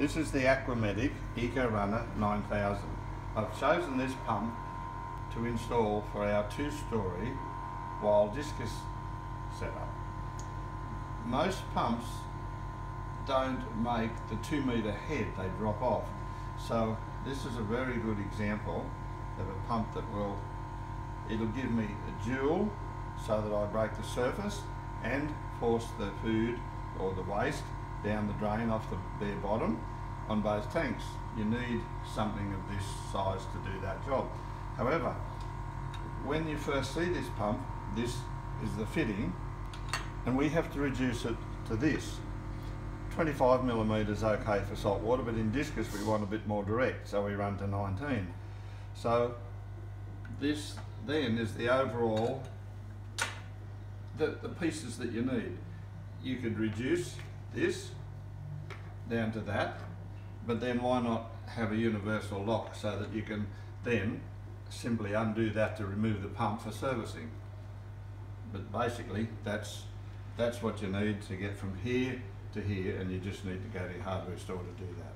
This is the Aqua Medic Eco Runner 9000. I've chosen this pump to install for our two-story wild discus setup. Most pumps don't make the two metre head, they drop off. So this is a very good example of a pump that will, it'll give me a dual so that I break the surface and force the food or the waste down the drain off the bare bottom on both tanks. You need something of this size to do that job. However, when you first see this pump, this is the fitting and we have to reduce it to this. 25 millimeters okay for salt water, but in discus we want a bit more direct, so we run to 19. So this then is the overall, the, the pieces that you need. You could reduce this down to that, but then why not have a universal lock so that you can then simply undo that to remove the pump for servicing. But basically that's that's what you need to get from here to here and you just need to go to your hardware store to do that.